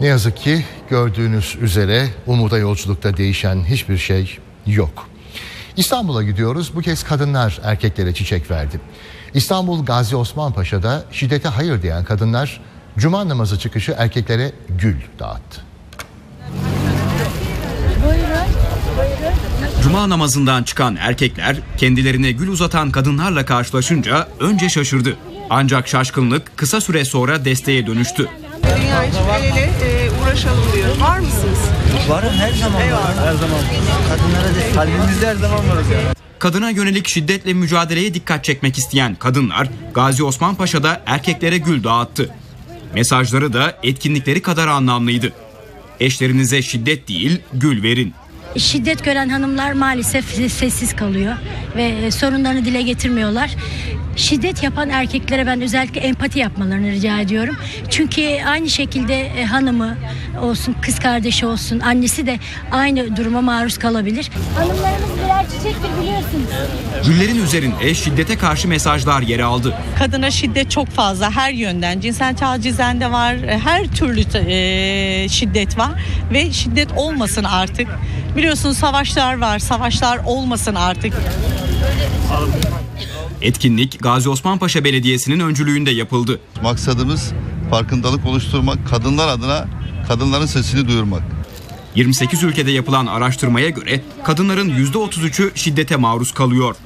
Ne yazık ki gördüğünüz üzere umuda yolculukta değişen hiçbir şey yok. İstanbul'a gidiyoruz. Bu kez kadınlar erkeklere çiçek verdi. İstanbul Gazi Osman Paşa'da şiddete hayır diyen kadınlar cuma namazı çıkışı erkeklere gül dağıttı. Cuma namazından çıkan erkekler kendilerine gül uzatan kadınlarla karşılaşınca önce şaşırdı. Ancak şaşkınlık kısa süre sonra desteğe dönüştü. Dünya için el ele e, uğraşalım diyor. Var mısınız? Varım her zaman varım. Her zaman. Kadınlara da kalbimizde her zaman varız ya. Kadına yönelik şiddetle mücadeleye dikkat çekmek isteyen kadınlar Gazi Osman Paşa'da erkeklere gül dağıttı. Mesajları da etkinlikleri kadar anlamlıydı. Eşlerinize şiddet değil gül verin. Şiddet gören hanımlar maalesef sessiz kalıyor ve e, sorunlarını dile getirmiyorlar. Şiddet yapan erkeklere ben özellikle empati yapmalarını rica ediyorum. Çünkü aynı şekilde e, hanımı olsun, kız kardeşi olsun, annesi de aynı duruma maruz kalabilir. Hanımlarımız birer çiçektir biliyorsunuz. Güllerin üzerinde şiddete karşı mesajlar yer aldı. kadına şiddet çok fazla her yönden cinsel tacizden de var her türlü e, şiddet var ve şiddet olmasın artık biliyorsunuz savaşlar var savaşlar olmasın artık Etkinlik Gazi Osman Paşa Belediyesi'nin öncülüğünde yapıldı. Maksadımız farkındalık oluşturmak, kadınlar adına kadınların sesini duyurmak. 28 ülkede yapılan araştırmaya göre kadınların %33'ü şiddete maruz kalıyor.